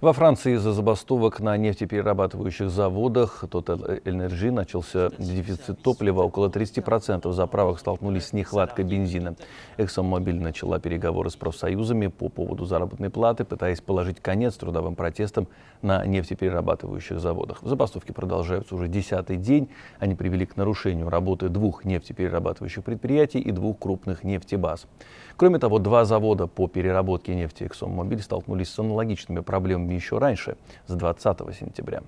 Во Франции из-за забастовок на нефтеперерабатывающих заводах Total Energy начался дефицит топлива. Около 30% заправок столкнулись с нехваткой бензина. ExxonMobil начала переговоры с профсоюзами по поводу заработной платы, пытаясь положить конец трудовым протестам на нефтеперерабатывающих заводах. Забастовки продолжаются уже десятый день. Они привели к нарушению работы двух нефтеперерабатывающих предприятий и двух крупных нефтебаз. Кроме того, два завода по переработке нефти ExxonMobil столкнулись с аналогичными проблемами еще раньше, с 20 сентября.